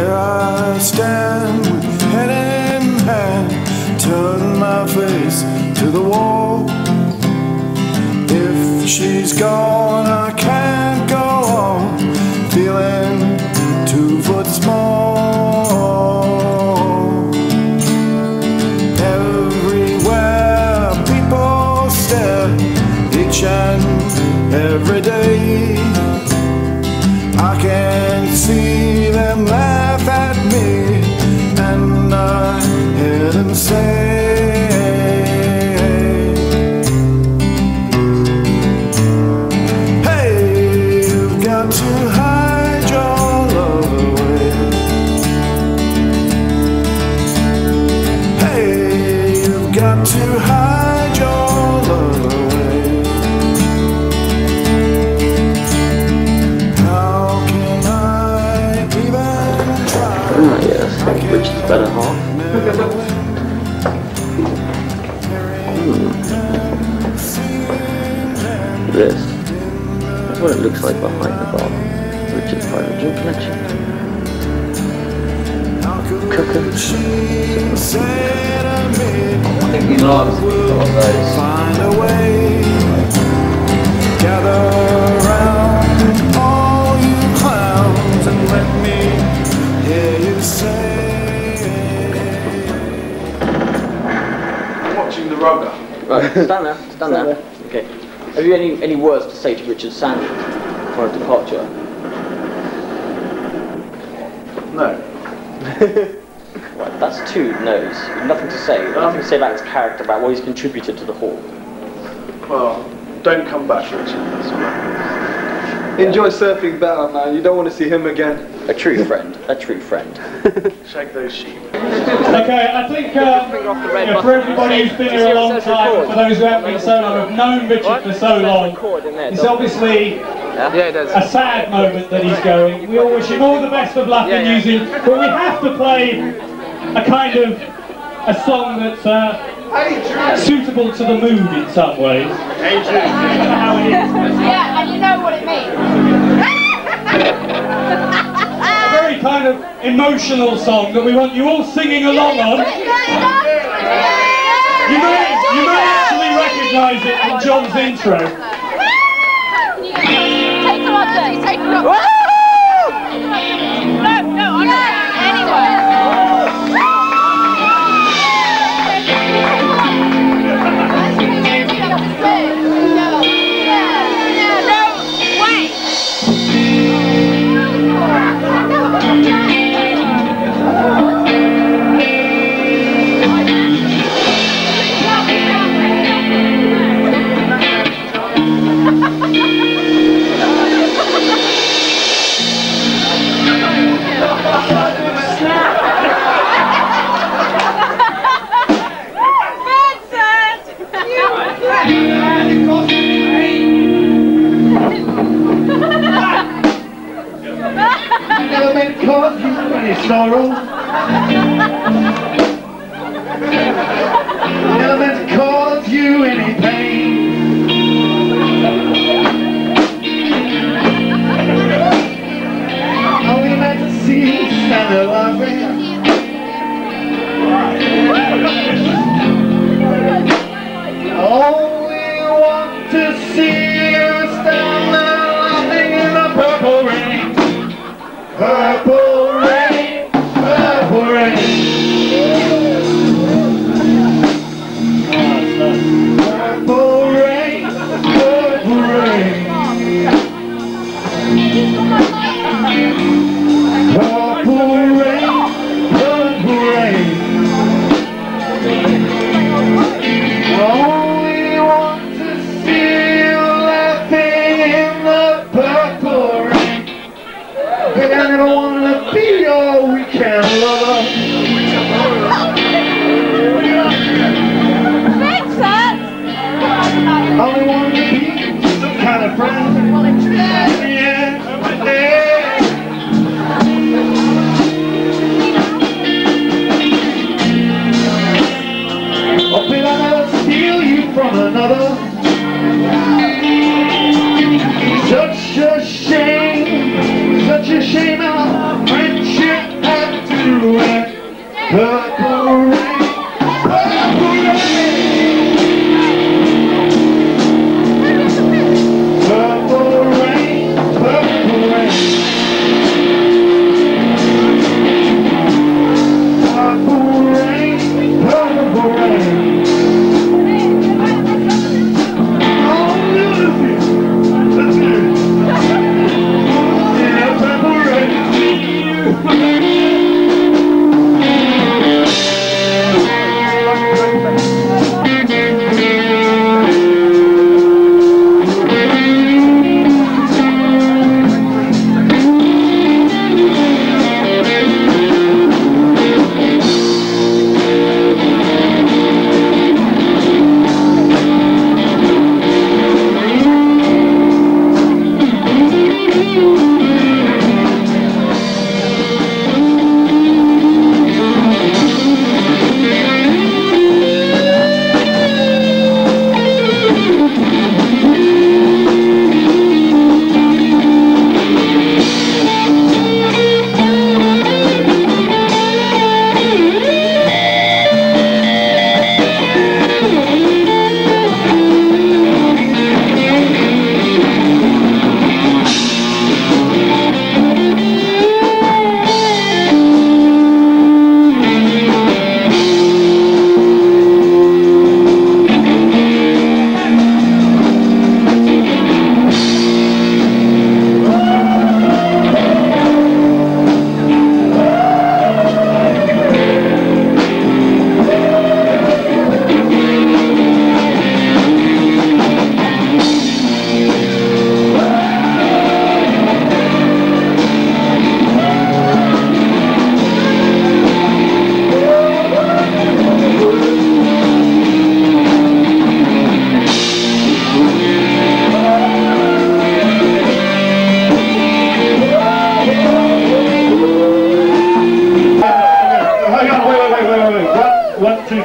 Here I stand head in hand, turn my face to the wall. If she's gone, I can't go on, feeling two foot small. Everywhere people stare, each and every day. I can't see them laugh at me, and I hear them say. Hey, you've got to hide your love away. Hey, you've got to hide better half. This. That's what it looks like behind the bar. Richard's private gym collection. Cooking. She said to me, I think he likes all those. find a way. Gather Watching the. Right, stand there, stand there. Okay. Have you any, any words to say to Richard Sandy for a departure? No. Right, that's two no's. Nothing to say. You've nothing um, to say about his character, about what he's contributed to the hall. Well, don't come back, Richard. That's all right. Enjoy surfing better, man. You don't want to see him again. A true friend. A true friend. Shake those sheep. Okay, I think uh, you know, for everybody who's been here a long time, for those who haven't been so long, have known Richard for so long, it's obviously Yeah, it does. a sad moment that he's going. We all wish him all the best of luck in yeah. using, but we have to play a kind of a song that's uh, suitable to the mood in some ways. I don't know how it is. Yeah, and you know what it means. A very kind of emotional song that we want you all singing along on. You may, you may actually recognise it from John's intro. Take her on there. Take her on. You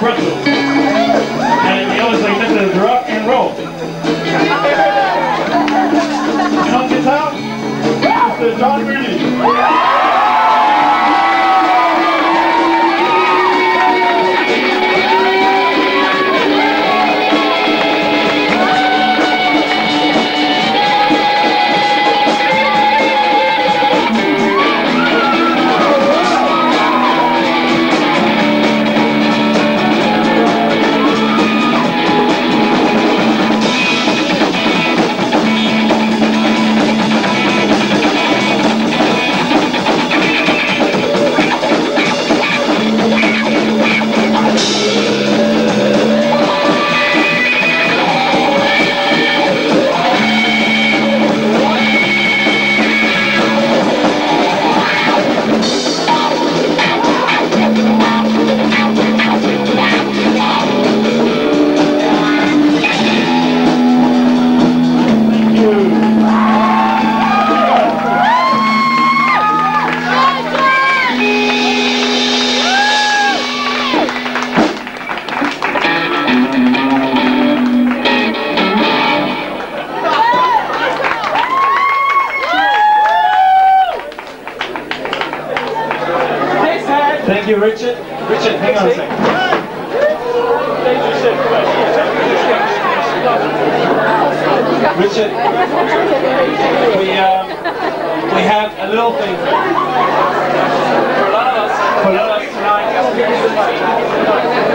Russell.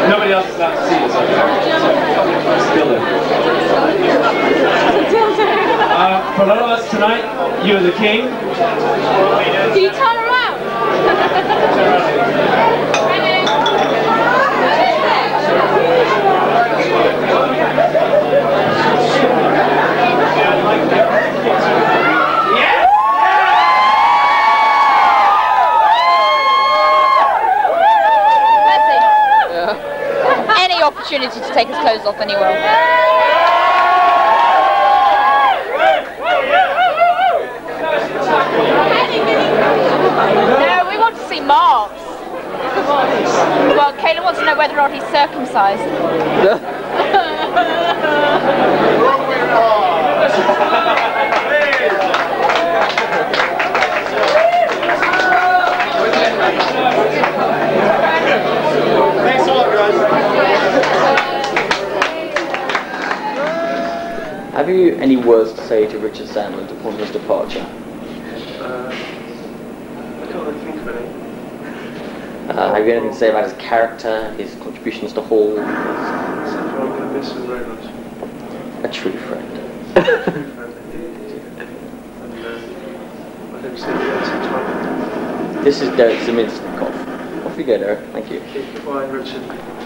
Nobody else is out to see us. For a lot of us tonight, you're the king. Do you turn around? to take his clothes off, then he will. No, we want to see marks. Well, Kayla wants to know whether or not he's circumcised. Thanks Have you any words to say to Richard Sandlant upon his departure? Uh, I can't really think of any. Uh, have you anything to say about his character, his contributions to Hall? Except for I'm going to miss him very much. A true friend. And uh, I hope to see you again sometime. This is Derek Zaminsnikov. Off you go, Derek. Thank you. Goodbye, Richard.